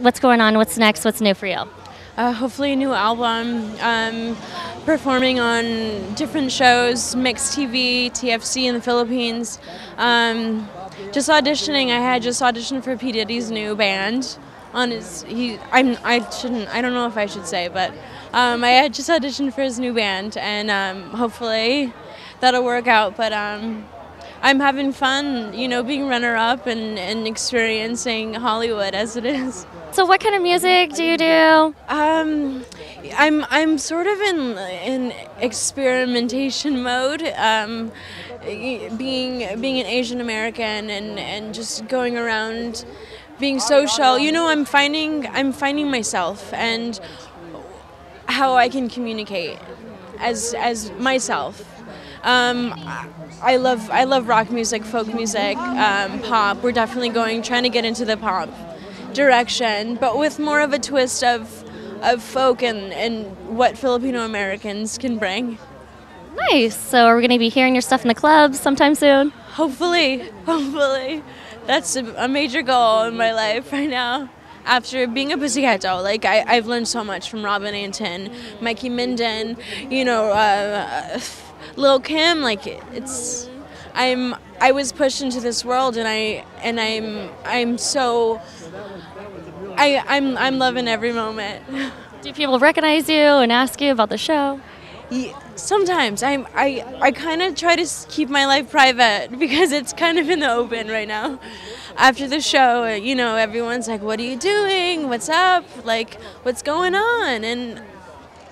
what's going on? What's next? What's new for you? Uh, hopefully, a new album. Um, performing on different shows, Myx TV, TFC in the Philippines. Um, just auditioning. I had just auditioned for P Diddy's new band. On his, he, I'm, I shouldn't, I don't know if I should say, but um, I had just auditioned for his new band, and um, hopefully that'll work out. But um, I'm having fun, you know, being runner up and, and experiencing Hollywood as it is. So, what kind of music do you do? Um, I'm I'm sort of in in experimentation mode. Um, being being an Asian American and, and just going around being social. You know, I'm finding I'm finding myself and how I can communicate as as myself. Um, I love I love rock music, folk music, um, pop. We're definitely going trying to get into the pop direction, but with more of a twist of of folk and, and what Filipino Americans can bring. Nice. So are we going to be hearing your stuff in the clubs sometime soon? Hopefully, hopefully. That's a, a major goal in my life right now after being a Pussycat Doll, like I, I've learned so much from Robin Antin, Mikey Minden, you know, uh, Lil Kim. Like it's, I'm, I was pushed into this world, and I, and I'm, I'm so, I, I'm, I'm loving every moment. Do people recognize you and ask you about the show? Yeah, sometimes I'm, I, I kind of try to keep my life private because it's kind of in the open right now. After the show, uh, you know, everyone's like, "What are you doing? What's up? Like, what's going on?" And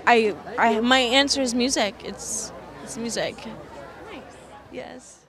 I, I, my answer is music. It's, it's music. Nice. Yes.